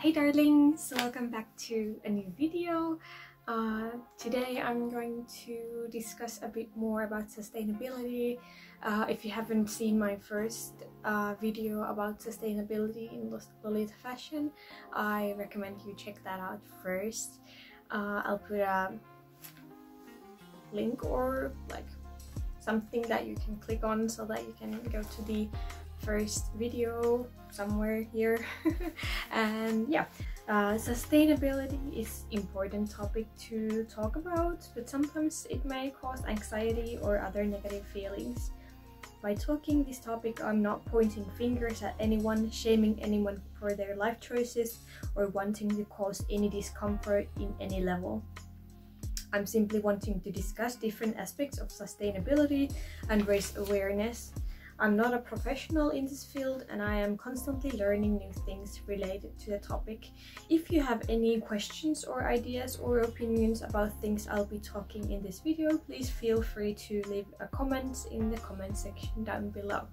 Hey darlings, welcome back to a new video. Uh, today I'm going to discuss a bit more about sustainability. Uh, if you haven't seen my first uh, video about sustainability in Lolita fashion, I recommend you check that out first. Uh, I'll put a link or like something that you can click on so that you can go to the first video somewhere here. And yeah uh, sustainability is important topic to talk about but sometimes it may cause anxiety or other negative feelings. By talking this topic i'm not pointing fingers at anyone shaming anyone for their life choices or wanting to cause any discomfort in any level. I'm simply wanting to discuss different aspects of sustainability and raise awareness I'm not a professional in this field and I am constantly learning new things related to the topic. If you have any questions or ideas or opinions about things I'll be talking in this video, please feel free to leave a comment in the comment section down below.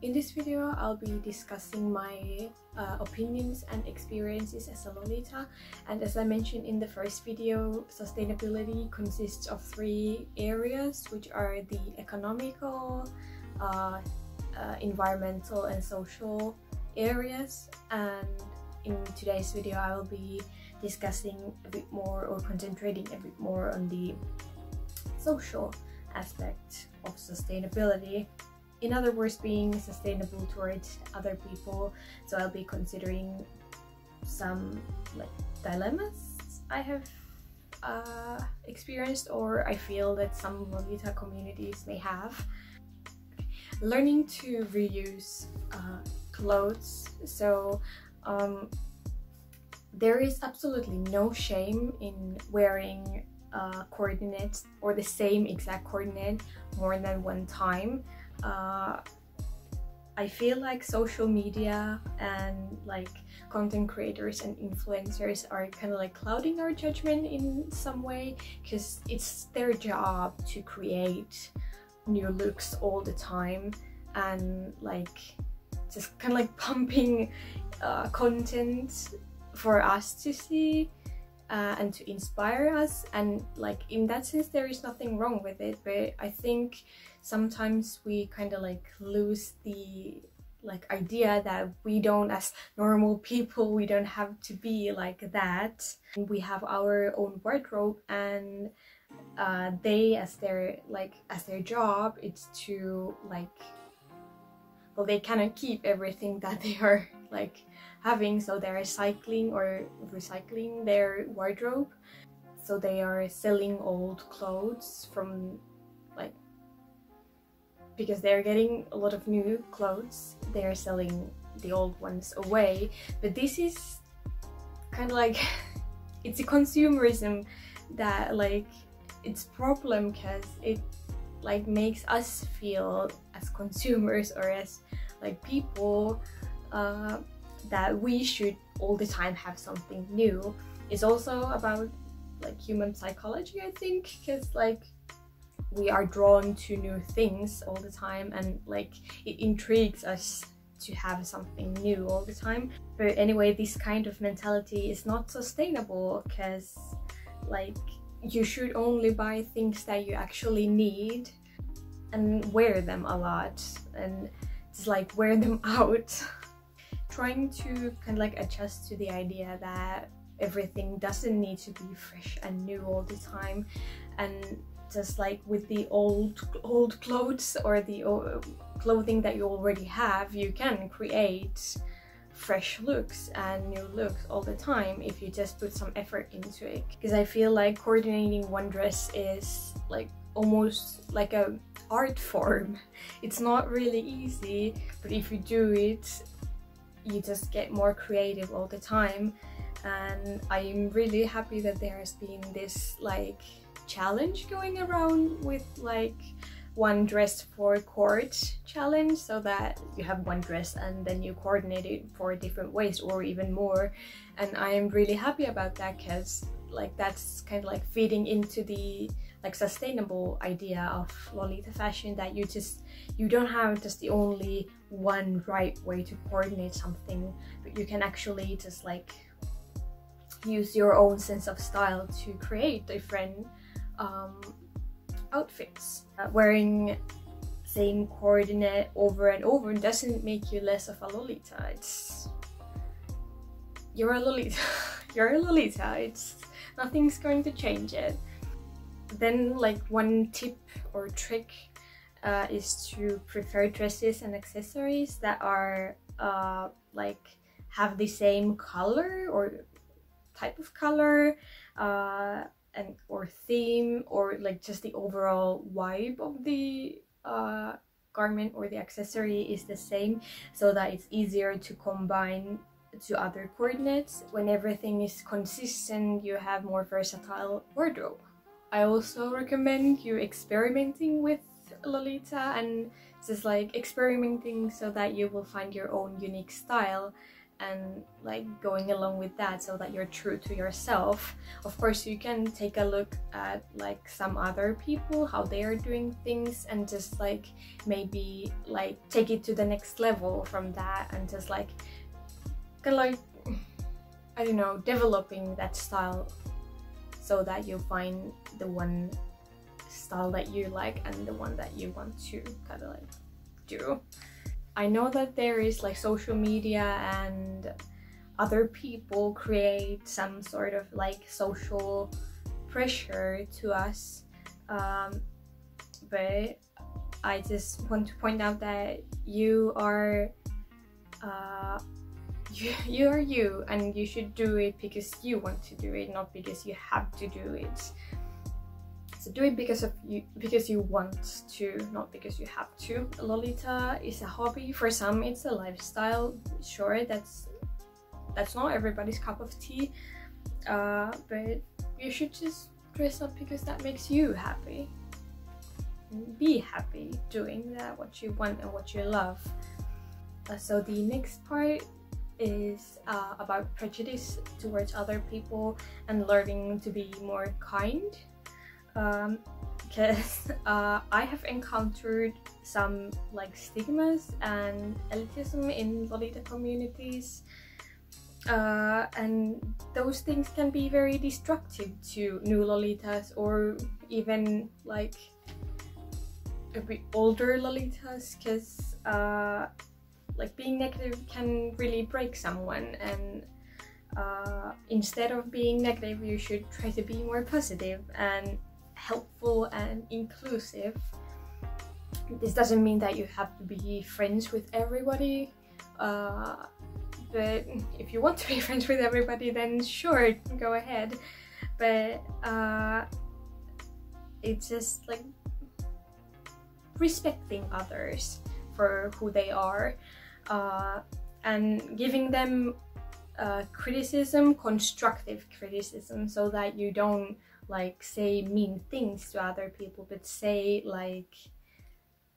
In this video, I'll be discussing my uh, opinions and experiences as a Lolita and as I mentioned in the first video, sustainability consists of three areas which are the economical, uh, environmental and social areas. And in today's video I will be discussing a bit more or concentrating a bit more on the social aspect of sustainability. In other words being sustainable towards other people. So I'll be considering some like dilemmas I have uh, experienced or I feel that some Lolita communities may have learning to reuse uh, clothes. So um, there is absolutely no shame in wearing uh, coordinates or the same exact coordinate more than one time. Uh, I feel like social media and like content creators and influencers are kind of like clouding our judgment in some way because it's their job to create new looks all the time and like just kind of like pumping uh, content for us to see uh, and to inspire us. And like in that sense there is nothing wrong with it but I think sometimes we kind of like lose the like idea that we don't as normal people we don't have to be like that. We have our own wardrobe and uh, they as their like as their job it's to like well they cannot keep everything that they are like having. So they're cycling or recycling their wardrobe. So they are selling old clothes from like because they're getting a lot of new clothes they're selling the old ones away. But this is kind of like it's a consumerism that like it's problem because it like makes us feel as consumers or as like people uh, that we should all the time have something new. It's also about like human psychology I think because like we are drawn to new things all the time and like it intrigues us to have something new all the time. But anyway this kind of mentality is not sustainable because like you should only buy things that you actually need and wear them a lot and just like wear them out. Trying to kind of like adjust to the idea that everything doesn't need to be fresh and new all the time and just like with the old old clothes or the clothing that you already have you can create fresh looks and new looks all the time if you just put some effort into it. Because I feel like coordinating one dress is like almost like a art form. It's not really easy but if you do it you just get more creative all the time. And I'm really happy that there has been this like challenge going around with like one dress for a court challenge so that you have one dress and then you coordinate it for different ways or even more. And I am really happy about that because like that's kind of like feeding into the like sustainable idea of Lolita fashion that you just you don't have just the only one right way to coordinate something but you can actually just like use your own sense of style to create different um, outfits. Uh, wearing same coordinate over and over doesn't make you less of a Lolita. It's you're a Lolita. you're a Lolita. It's nothing's going to change it. Then like one tip or trick uh, is to prefer dresses and accessories that are uh, like have the same color or type of color uh, and or theme or like just the overall vibe of the uh, garment or the accessory is the same so that it's easier to combine to other coordinates. When everything is consistent, you have more versatile wardrobe. I also recommend you experimenting with Lolita and just like experimenting so that you will find your own unique style and like going along with that so that you're true to yourself. Of course you can take a look at like some other people how they are doing things and just like maybe like take it to the next level from that and just like kind of like i don't know developing that style so that you find the one style that you like and the one that you want to kind of like do I know that there is like social media and other people create some sort of like social pressure to us um, but I just want to point out that you are uh, you, you are you and you should do it because you want to do it not because you have to do it do it because of you because you want to, not because you have to. Lolita is a hobby. For some it's a lifestyle. Sure, that's that's not everybody's cup of tea. Uh, but you should just dress up because that makes you happy. Be happy doing that, what you want and what you love. Uh, so the next part is uh, about prejudice towards other people and learning to be more kind um, because uh, I have encountered some like stigmas and elitism in Lolita communities. Uh, and those things can be very destructive to new Lolitas or even like a bit older Lolitas because uh, like being negative can really break someone and uh, instead of being negative you should try to be more positive. And helpful and inclusive. This doesn't mean that you have to be friends with everybody, uh, but if you want to be friends with everybody, then sure, go ahead. But uh, it's just like respecting others for who they are uh, and giving them uh, criticism, constructive criticism, so that you don't like say mean things to other people but say like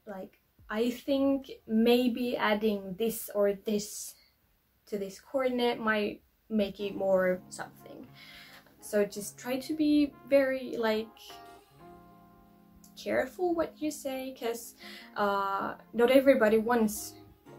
like I think maybe adding this or this to this coordinate might make it more something. So just try to be very like careful what you say because uh, not everybody wants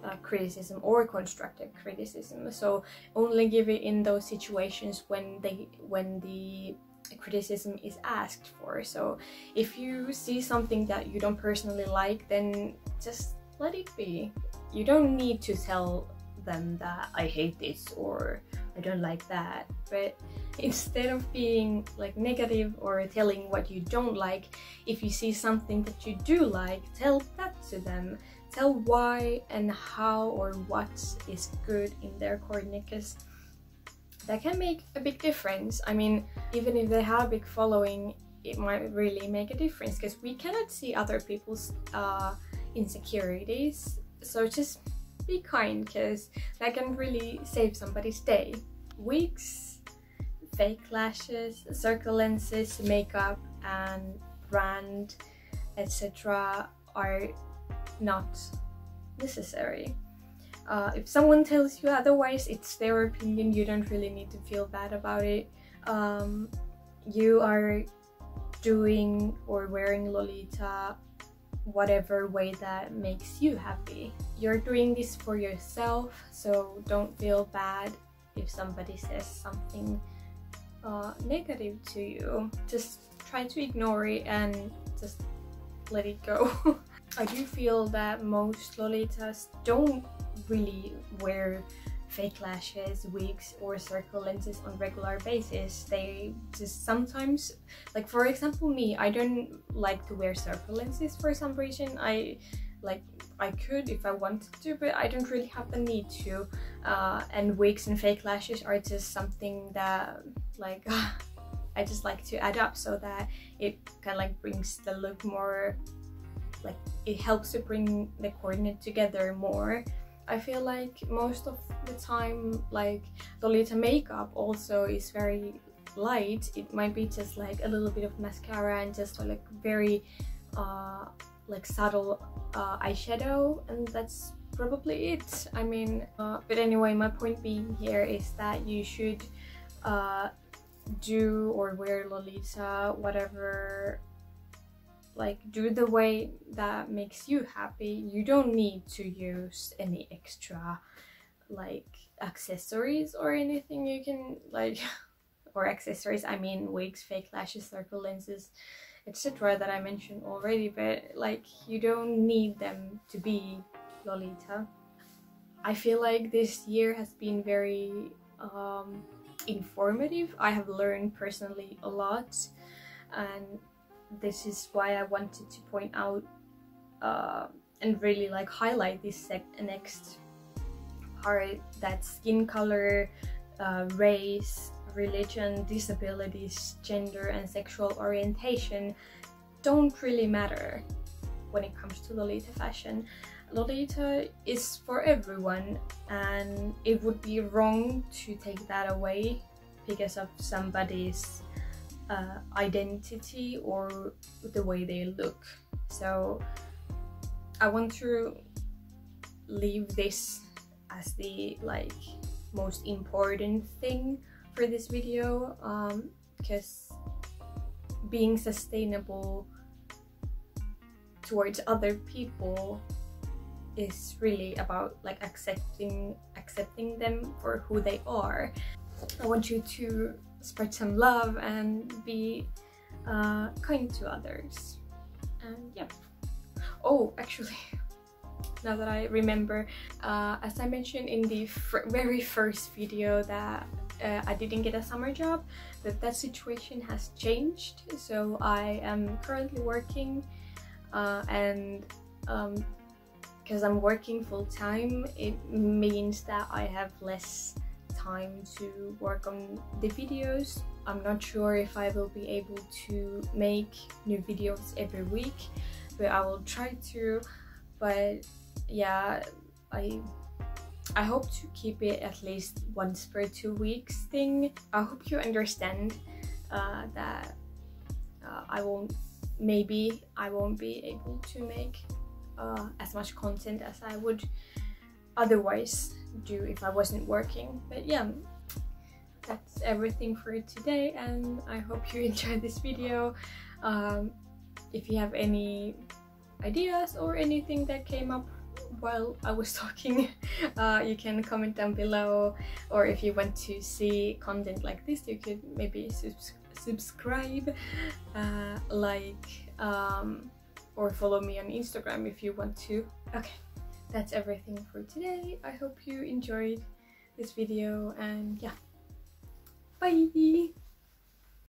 uh, criticism or constructive criticism. So only give it in those situations when they when the criticism is asked for. So if you see something that you don't personally like, then just let it be. You don't need to tell them that I hate this or I don't like that. But instead of being like negative or telling what you don't like, if you see something that you do like, tell that to them. Tell why and how or what is good in their because that can make a big difference. I mean, even if they have a big following, it might really make a difference because we cannot see other people's uh, insecurities. So just be kind because that can really save somebody's day. Wigs, fake lashes, circle lenses, makeup, and brand, etc., are not necessary. Uh, if someone tells you otherwise, it's their opinion. You don't really need to feel bad about it. Um, you are doing or wearing Lolita whatever way that makes you happy. You're doing this for yourself, so don't feel bad if somebody says something uh, negative to you, just try to ignore it and just let it go. I do feel that most lolitas don't really wear fake lashes, wigs or circle lenses on regular basis. They just sometimes, like for example me, I don't like to wear circle lenses for some reason. I like I could if I wanted to, but I don't really have the need to. Uh, and wigs and fake lashes are just something that like I just like to add up so that it kind of like brings the look more like it helps to bring the coordinate together more I feel like most of the time like Lolita makeup also is very light. It might be just like a little bit of mascara and just like very uh, like subtle uh, eyeshadow and that's probably it. I mean uh, but anyway my point being here is that you should uh, do or wear Lolita whatever like do the way that makes you happy. You don't need to use any extra like accessories or anything. You can like or accessories i mean wigs fake lashes circle lenses etc that i mentioned already but like you don't need them to be lolita. I feel like this year has been very um informative. I have learned personally a lot and this is why I wanted to point out uh, and really like highlight this next part that skin color, uh, race, religion, disabilities, gender and sexual orientation don't really matter when it comes to Lolita fashion. Lolita is for everyone and it would be wrong to take that away because of somebody's uh, identity or the way they look. So I want to leave this as the like most important thing for this video um, because being sustainable towards other people is really about like accepting accepting them for who they are. I want you to spread some love and be uh, kind to others. And yeah. Oh, actually, now that I remember, uh, as I mentioned in the very first video that uh, I didn't get a summer job, that that situation has changed. So I am currently working uh, and because um, I'm working full time, it means that I have less time to work on the videos. I'm not sure if I will be able to make new videos every week, but I will try to. But yeah, I I hope to keep it at least once per two weeks thing. I hope you understand uh, that uh, I won't, maybe I won't be able to make uh, as much content as I would otherwise do if I wasn't working. But yeah, that's everything for today and I hope you enjoyed this video. Um, if you have any ideas or anything that came up while I was talking, uh, you can comment down below or if you want to see content like this, you could maybe subs subscribe, uh, like, um, or follow me on Instagram if you want to. Okay that's everything for today. I hope you enjoyed this video and yeah, bye!